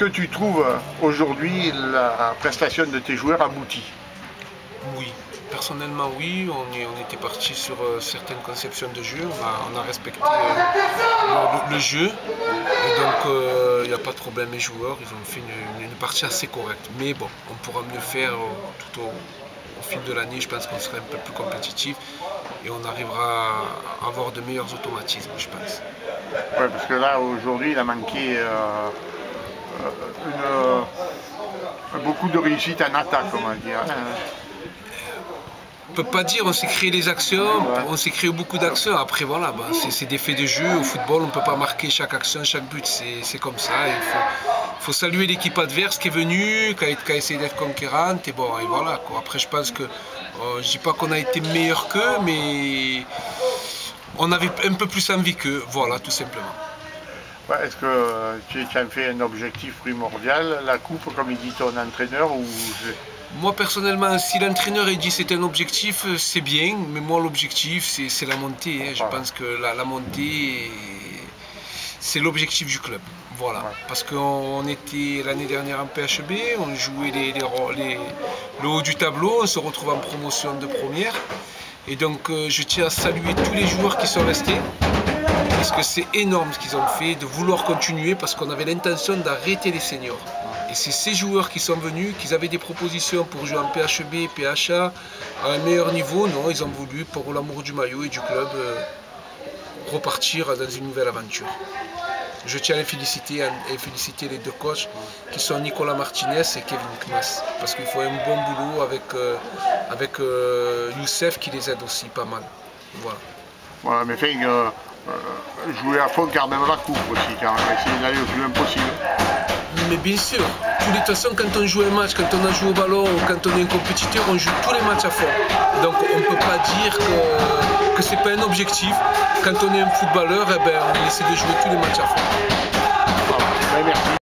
que tu trouves aujourd'hui la prestation de tes joueurs aboutie? Oui, personnellement oui, on, est, on était parti sur euh, certaines conceptions de jeu, on a, respecté euh, le, jeu. Et donc il euh, n'y a pas de problème, les joueurs ils ont fait une, partie assez correcte. Mais bon, on pourra mieux faire tout au, fil de l'année, je pense qu'on sera un peu plus compétitif. Et on arrivera à avoir de meilleurs automatismes, je pense. Oui, parce que là aujourd'hui il a manqué beaucoup de réussite en attaque, on va dire. On peut pas dire, on s'est créé des actions, on s'est créé beaucoup d'actions. Après, voilà, bah, c'est des faits de jeu. Au football, on ne peut pas marquer chaque action, chaque but. C'est comme ça. Il faut, saluer l'équipe adverse qui est venue, qui a, essayé d'être conquérante. Et bon, et voilà. Quoi. Après, je pense que, euh, je dis pas qu'on a été meilleur qu'eux, mais on avait un peu plus envie qu'eux. Voilà, tout simplement. Est-ce que tu, as fait un objectif primordial, la coupe, comme il dit ton entraîneur ou moi personnellement, si l'entraîneur dit que c'est un objectif, c'est bien, mais moi l'objectif c'est la montée. Hein. Je pense que la, montée, c'est l'objectif du club. Voilà. Parce qu'on était l'année dernière en PHB, on jouait les, le haut du tableau, on se retrouve en promotion de première. Et donc euh, je tiens à saluer tous les joueurs qui sont restés parce que c'est énorme ce qu'ils ont fait, de vouloir continuer parce qu'on avait l'intention d'arrêter les seniors. Et c'est ces joueurs qui sont venus, qui avaient des propositions pour jouer en PHB, PHA, à un meilleur niveau. Non, ils ont voulu, pour l'amour du maillot et du club, euh, repartir dans une nouvelle aventure. Je tiens à les féliciter féliciter les deux coachs qui sont Nicolas Martinez et Kevin Kmas. Parce qu'ils font un bon boulot avec, euh, avec euh, Youssef qui les aide aussi pas mal. Voilà. Voilà, mais fait, jouer à fond car même la coupe aussi, car essayer d'aller au plus impossible. Mais bien sûr, de toute façon, quand on joue un match, quand on a joué au ballon ou quand on est un compétiteur, on joue tous les matchs à fond. Donc on ne peut pas dire que, ce n'est pas un objectif. Quand on est un footballeur, eh ben, on essaie de jouer tous les matchs à fond. Ben, merci.